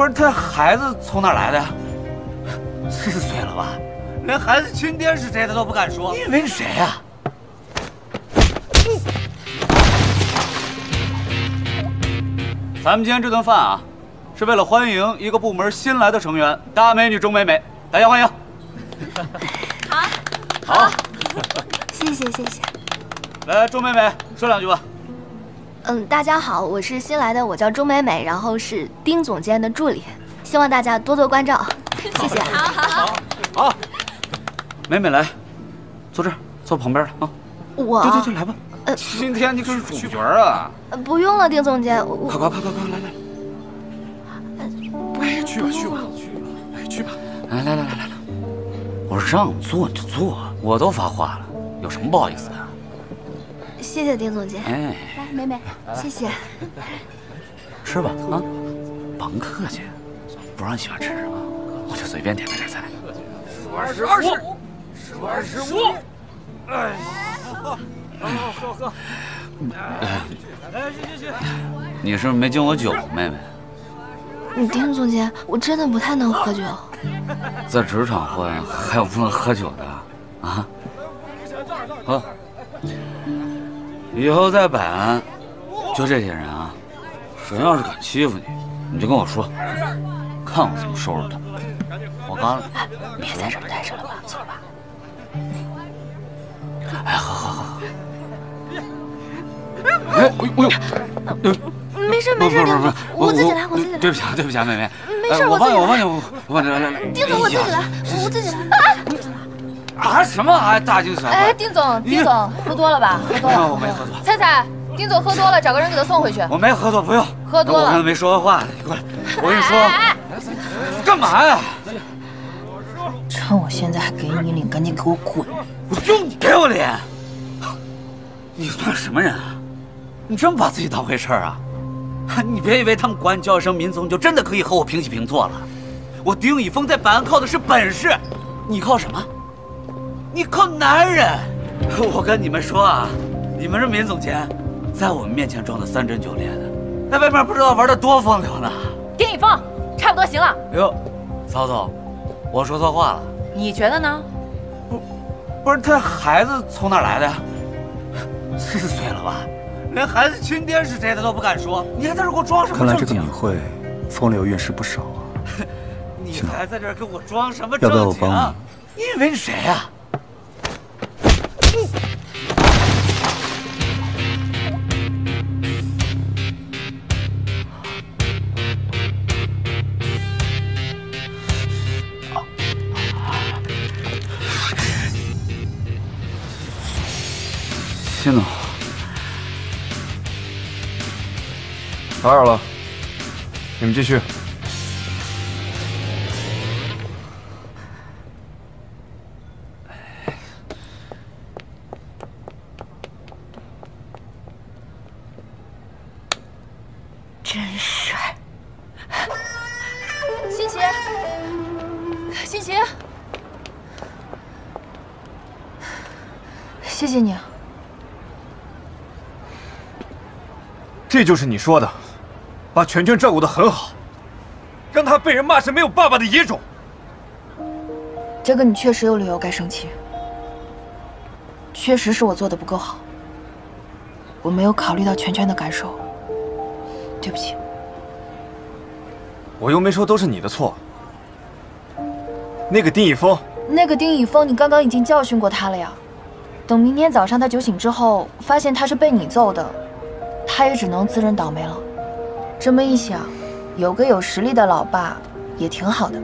不是他孩子从哪来的呀？四岁了吧？连孩子亲爹是谁他都不敢说。你以为你谁呀？咱们今天这顿饭啊，是为了欢迎一个部门新来的成员，大美女钟美美，大家欢迎。好，好，谢谢谢谢。来，钟美美说两句吧。嗯，大家好，我是新来的，我叫钟美美，然后是丁总监的助理，希望大家多多关照，谢谢。好好好，好，美美来，坐这儿，坐旁边啊。我，对对对，来吧。呃，今天你可是主角啊。不用了，丁总监，我快快快快快，来来。哎，去吧去吧去吧，哎去吧。来来来来来来，我让坐你就坐，我都发话了，有什么不好意思的？谢谢丁总监。哎，来，美美，谢谢。吃吧啊，甭客气，不知道你喜欢吃什么，我就随便点了点菜。数二十，二十五，数二十五。哎，喝，喝喝喝。哎，谢谢谢。你是不是没敬我酒，妹妹？丁总监，我真的不太能喝酒。在职场混，还有不能喝酒的啊？喝。以后在百安，就这些人啊，谁要是敢欺负你，你就跟我说，看我怎么收拾他。我刚，别在这儿待着了吧，走吧。哎，喝喝喝喝。哎，哎呦，没事没事，丁总，我自己来，我自己来。对不起啊，对不起啊，妹妹。没事，我帮你。我帮你，我帮你，来来来。丁总，我自己来，我自己来。啊什么啊大惊小怪！哎，丁总，丁总，喝多了吧？喝多了。我没喝多。菜菜，丁总喝多了，找个人给他送回去。我没喝多，不用。喝多了。我刚才没说话，你过来。我跟你说，干嘛呀？趁我现在还给你脸，赶紧给我滚！我用你给我脸？你算什么人啊？你真把自己当回事儿啊？你别以为他们管你叫一声民总，就真的可以和我平起平坐了。我丁以峰在百安靠的是本事，你靠什么？你靠男人！我跟你们说啊，你们这民总监，在我们面前装的三针九烈的，在外面不知道玩的多风流呢。丁以峰，差不多行了。哟，曹总，我说错话了。你觉得呢？不，不是他孩子从哪来的呀？四岁了吧？连孩子亲爹是谁他都不敢说，你还在这给我装什么？看来这个敏慧风流韵事不少啊。你还在这跟我装什么正经？要不要我帮你？你以为你谁呀？新打扰了，你们继续。真帅，新奇，新奇，谢谢你。这就是你说的，把全全照顾得很好，让他被人骂是没有爸爸的野种。这个你确实有理由该生气，确实是我做的不够好，我没有考虑到全全的感受，对不起。我又没说都是你的错。那个丁以峰，那个丁以峰，你刚刚已经教训过他了呀。等明天早上他酒醒之后，发现他是被你揍的。他也只能自认倒霉了。这么一想，有个有实力的老爸也挺好的。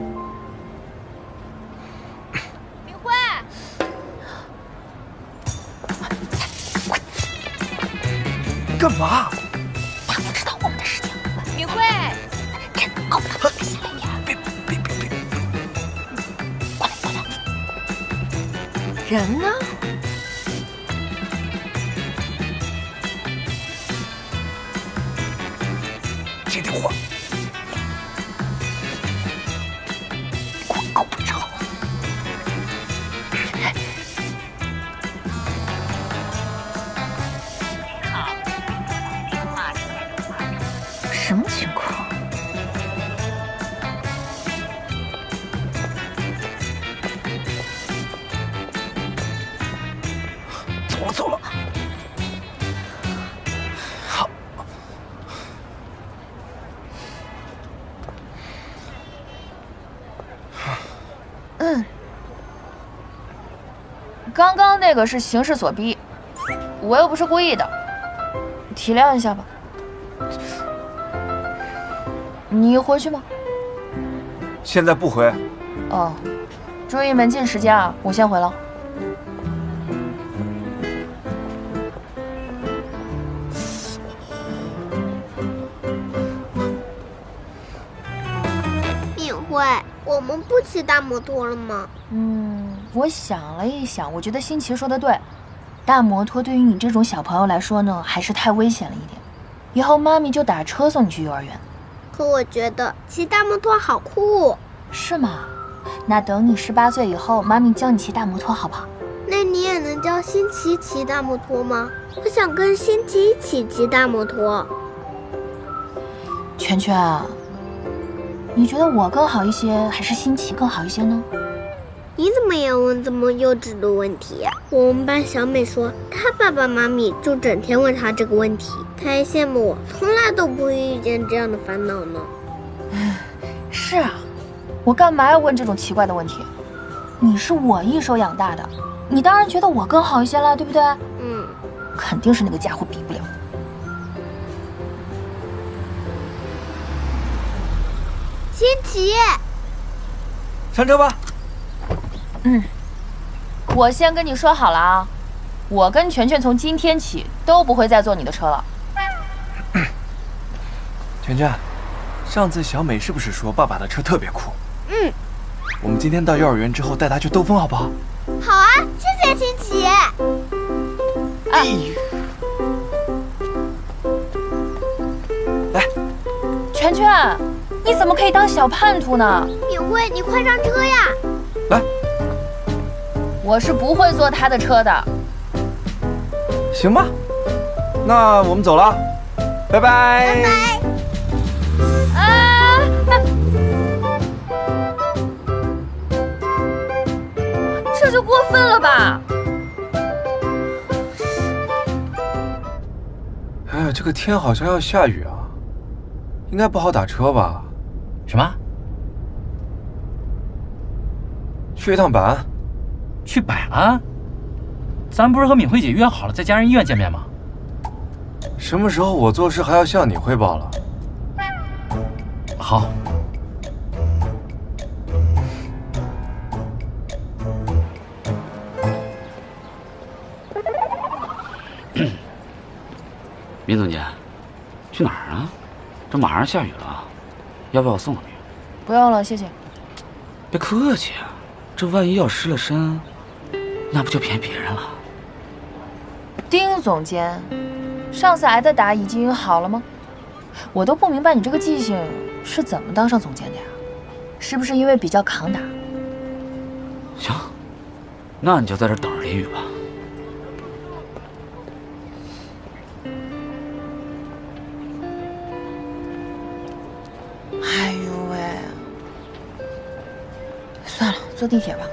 明辉，干嘛？他不知道我们的事情。明辉，人哦，小心点。别别别别！过来过来。人呢？这电话我不着。什么情况？走了走了。嗯。刚刚那个是形势所逼，我又不是故意的，体谅一下吧。你回去吗？现在不回。哦，注意门禁时间啊！我先回了。敏慧，我们不骑大摩托了吗？嗯，我想了一想，我觉得新奇说的对，大摩托对于你这种小朋友来说呢，还是太危险了一点。以后妈咪就打车送你去幼儿园。可我觉得骑大摩托好酷。是吗？那等你十八岁以后，妈咪教你骑大摩托，好不好？那你也能教新奇骑大摩托吗？我想跟新奇一起骑大摩托。圈圈，你觉得我更好一些，还是新奇更好一些呢？你怎么也问这么幼稚的问题呀？我们班小美说，她爸爸妈咪就整天问她这个问题，她还羡慕我，从来都不会遇见这样的烦恼呢。是啊。我干嘛要问这种奇怪的问题？你是我一手养大的，你当然觉得我更好一些了，对不对？嗯，肯定是那个家伙比不了。新奇，上车吧。嗯，我先跟你说好了啊，我跟全全从今天起都不会再坐你的车了。全全，上次小美是不是说爸爸的车特别酷？嗯，我们今天到幼儿园之后带他去兜风，好不好？好啊，谢谢新奇。哎，来，全全，你怎么可以当小叛徒呢？敏慧，你快上车呀！来，我是不会坐他的车的。行吧，那我们走了，拜拜。拜拜。这就过分了吧！哎呀，这个天好像要下雨啊，应该不好打车吧？什么？去一趟百安？去百安？咱不是和敏慧姐约好了在家人医院见面吗？什么时候我做事还要向你汇报了？好。民总监，去哪儿啊？这马上下雨了，要不要我送送你？不用了，谢谢。别客气啊，这万一要失了身，那不就便宜别人了？丁总监，上次挨的打已经好了吗？我都不明白你这个记性是怎么当上总监的呀？是不是因为比较扛打？行，那你就在这等着淋雨吧。坐地铁吧。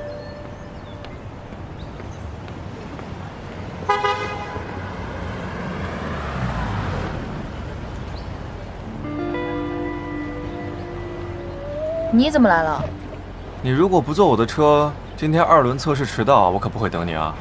你怎么来了？你如果不坐我的车，今天二轮测试迟到，我可不会等你啊。